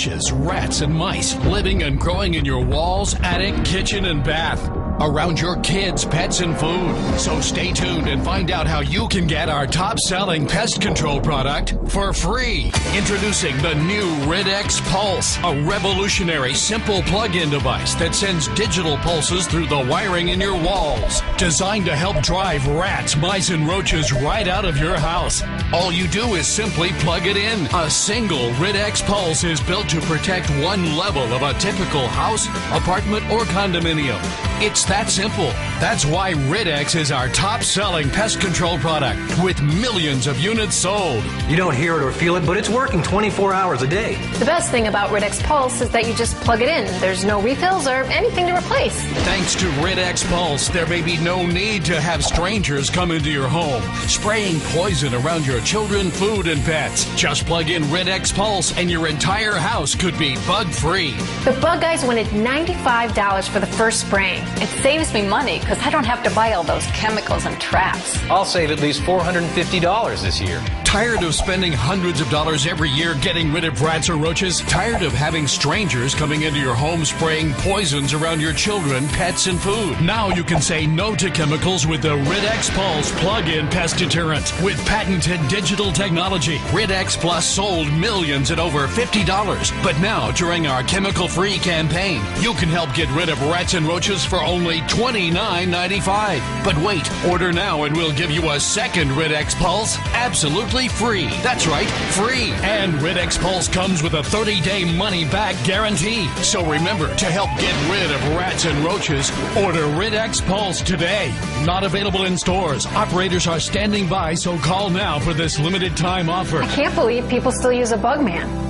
roaches, rats, and mice living and growing in your walls, attic, kitchen, and bath. Around your kids, pets, and food. So stay tuned and find out how you can get our top selling pest control product for free. Introducing the new Riddex Pulse, a revolutionary simple plug in device that sends digital pulses through the wiring in your walls. Designed to help drive rats, mice, and roaches right out of your house. All you do is simply plug it in. A single Riddex Pulse is built to protect one level of a typical house, apartment, or condominium. It's that simple. That's why Riddex is our top selling pest control product with millions of units sold. You don't hear it or feel it, but it's working 24 hours a day. The best thing about Riddex Pulse is that you just plug it in. There's no refills or anything to replace. Thanks to Riddex Pulse, there may be no need to have strangers come into your home, spraying poison around your children, food, and pets. Just plug in Riddex Pulse and your entire house could be bug free. The Bug Guys wanted $95 for the first spraying. It saves me money because I don't have to buy all those chemicals and traps. I'll save at least $450 this year. Tired of spending hundreds of dollars every year getting rid of rats or roaches? Tired of having strangers coming into your home spraying poisons around your children, pets, and food? Now you can say no to chemicals with the Riddex Pulse plug-in pest deterrent. With patented digital technology, Riddex Plus sold millions at over $50. But now, during our chemical-free campaign, you can help get rid of rats and roaches for only $29.95. But wait, order now and we'll give you a second Riddex Pulse absolutely free. That's right, free. And Riddex Pulse comes with a 30-day money-back guarantee. So remember, to help get rid of rats and roaches, order Riddex Pulse today. Not available in stores. Operators are standing by, so call now for this limited time offer. I can't believe people still use a Bug Man.